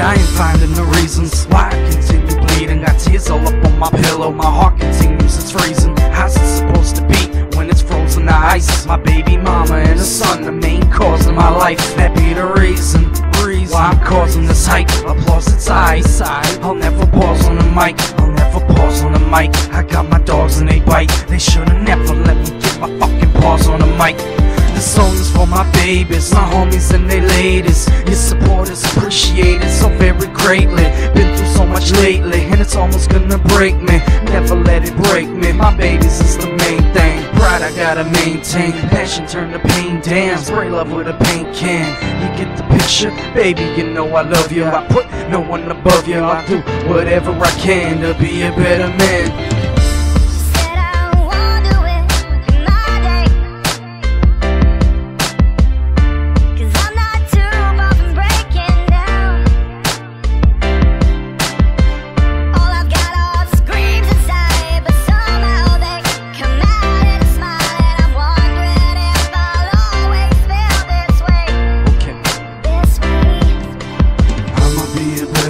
I ain't finding the reasons why I continue bleeding. Got tears all up on my pillow, my heart continues, it's freezing. How's it supposed to be when it's frozen to ice? My baby mama and the son, the main cause of my life. That be the reason. reason Why I'm causing this hype, applause its eyes. I'll never pause on the mic, I'll never pause on the mic. I got my dogs and they bite, they should've never let me get my fucking paws on the mic. This song is my babies, my homies and they ladies. Your support is appreciated so very greatly. Been through so much lately, and it's almost gonna break me. Never let it break me. My babies is the main thing. Pride I gotta maintain. Passion turn the pain down. Spray love with a paint can. You get the picture, baby. You know I love you. I put no one above you. I do whatever I can to be a better man.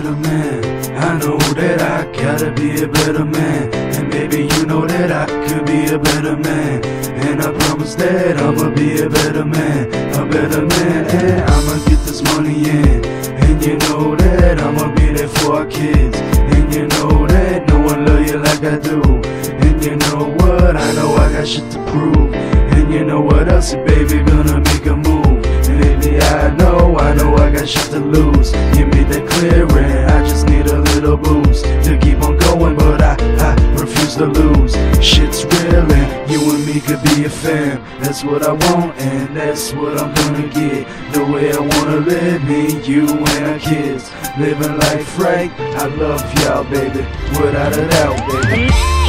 Better man. I know that I gotta be a better man. And baby, you know that I could be a better man. And I promise that I'ma be a better man. A better man. And I'ma get this money in. And you know that I'ma be there for our kids. And you know that no one love you like I do. And you know what? I know I got shit to prove. And you know what else, baby, gonna make a move. And baby, I know, I know I got shit to lose. You made that clear, little boost to keep on going, but I, I refuse to lose. Shit's real, and you and me could be a fam. That's what I want, and that's what I'm gonna get. The way I wanna live, me, you, and our kids. Living life right, I love y'all, baby. Without a doubt, baby.